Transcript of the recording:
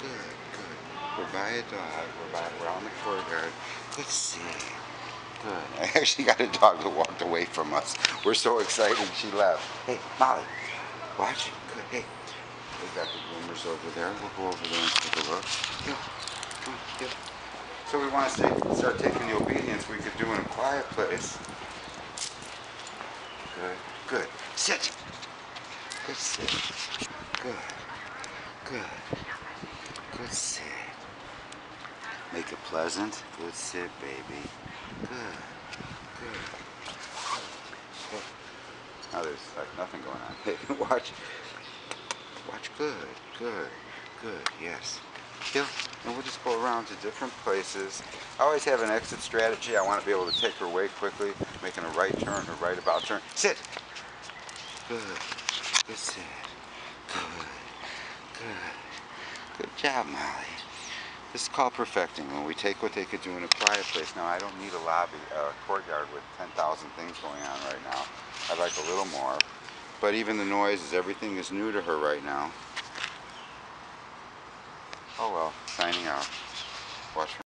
Good. Good. We're, by, a dog. we're by on the courtyard. Good see. Good. I actually got a dog that walked away from us. We're so excited she left. Hey, Mollie, watch. Good. Hey, we got the groomers over there. We'll go over there and take a look. Yeah. Yeah. So we want to start taking the obedience we could do in a quiet place. Good. Good. Sit. Good sit. Good. Good. Good sit. Make it pleasant. Good sit, baby. Good. Good. Now there's like nothing going on. Hey, watch. Watch. Good. Good. Good. Yes. Yeah. And we'll just go around to different places. I always have an exit strategy. I want to be able to take her away quickly, making a right turn or right about turn. Sit. Good. Good sit. Good. Good. Good job, Mollie. This is called perfecting, when we take what they could do in a quiet place. Now, I don't need a lobby, a courtyard with 10,000 things going on right now. I'd like a little more. But even the noises, everything is new to her right now. Oh well, signing out. Watch